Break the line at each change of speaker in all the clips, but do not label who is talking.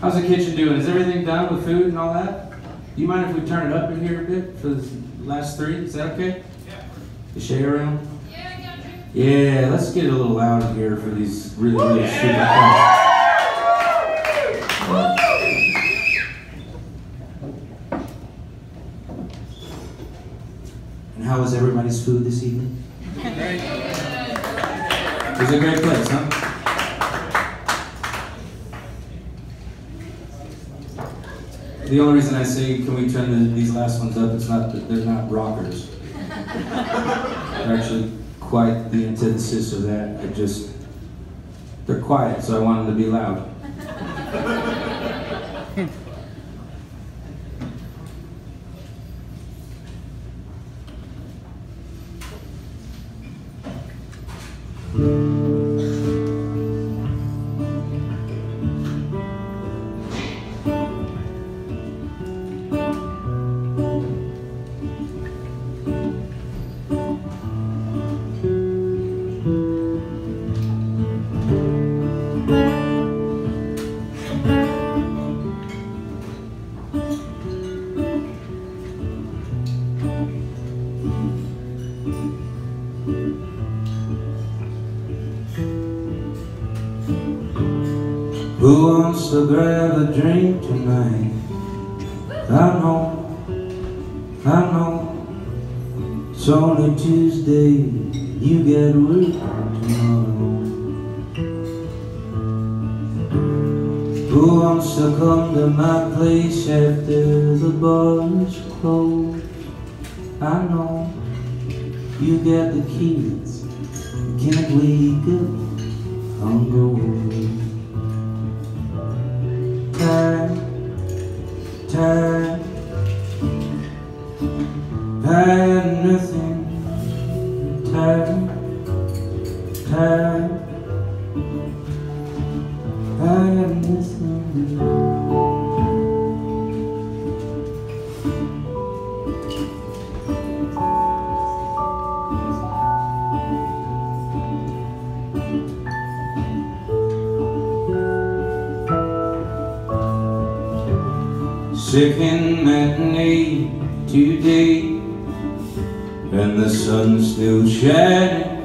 How's the kitchen doing? Is everything done with food and all that? You mind if we turn it up in here a bit for the last three? Is that okay? Yeah. The share around? Yeah, I got you. Yeah, let's get a little loud in here for these really, really yeah. stupid And how was everybody's food this evening? Great. It was a great place, huh? The only reason I say, can we turn the, these last ones up, it's not that they're not rockers. they're actually quite the antithesis of that. I just, they're quiet, so I want them to be loud. Who wants to grab a drink tonight? I know, I know It's only Tuesday, you get work tomorrow Who wants to come to my place after the bar's closed? I know, you got the keys, can't wake up, I'm going time, time. Had nothing. Second matinee today And the sun's still shining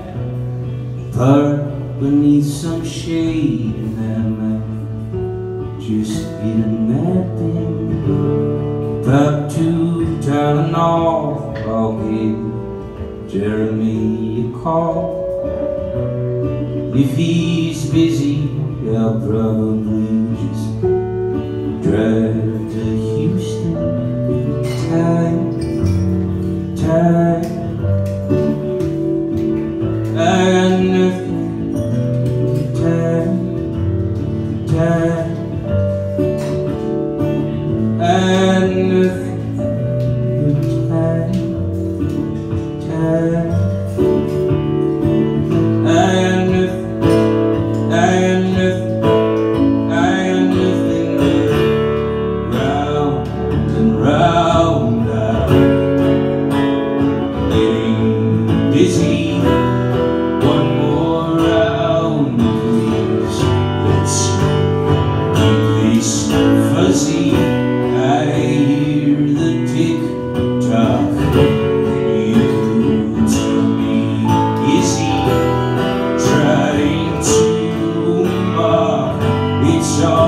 Apart beneath some shade And I might just get a nap in Pop two Tylenol I'll give Jeremy a call. If he's busy I'll probably all